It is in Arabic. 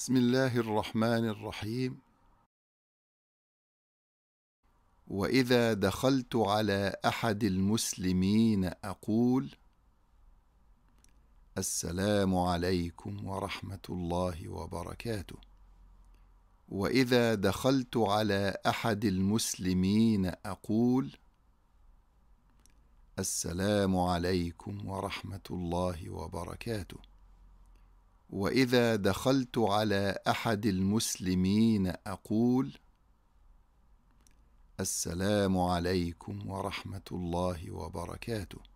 بسم الله الرحمن الرحيم. وإذا دخلت على أحد المسلمين أقول السلام عليكم ورحمة الله وبركاته. وإذا دخلت على أحد المسلمين أقول السلام عليكم ورحمة الله وبركاته. وإذا دخلت على أحد المسلمين أقول السلام عليكم ورحمة الله وبركاته.